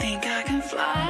Think I can fly.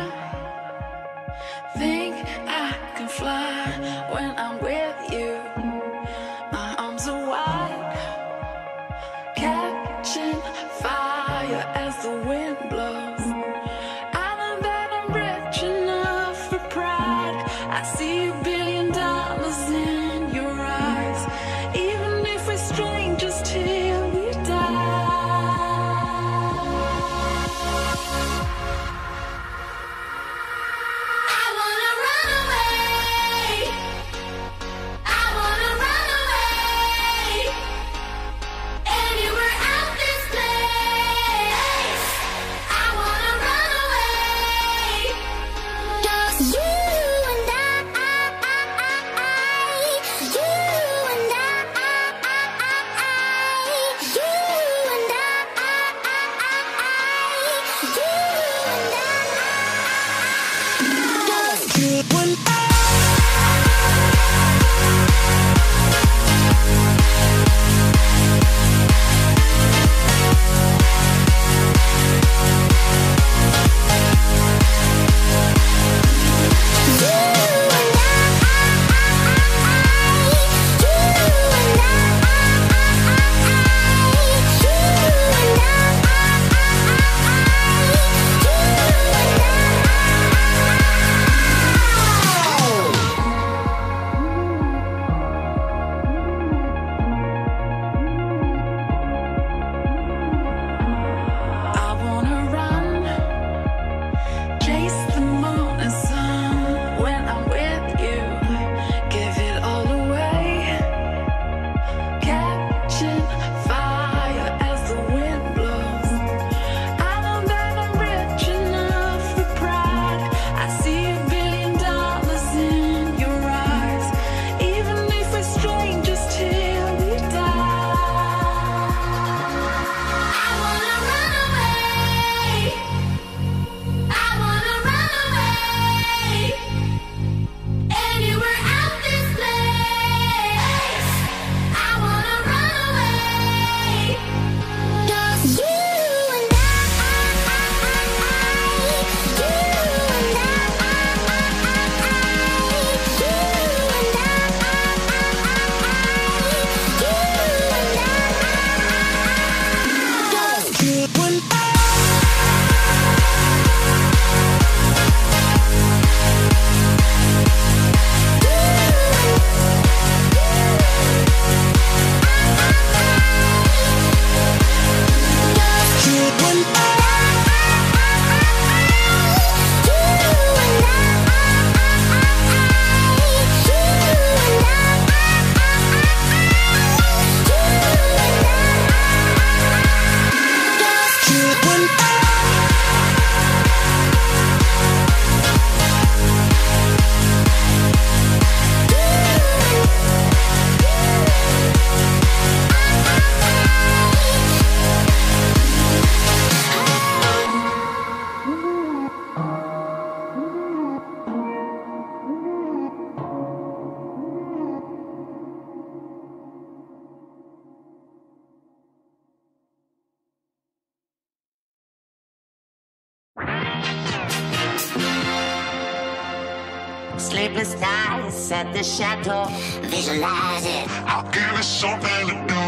Chateau. Visualize it. I'll give it something to do.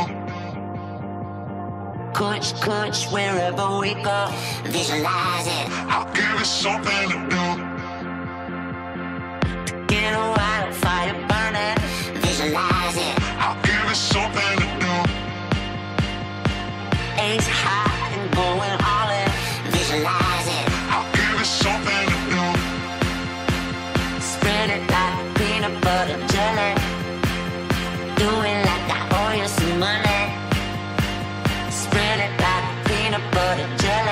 Coach, coach, wherever we go. Visualize it. I'll give it something to do. Yeah. jet.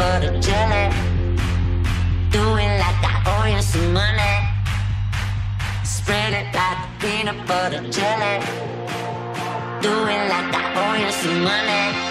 but a jelly. Doing like I owe you some money. Spread it like peanut butter jelly. do it like I owe you some money.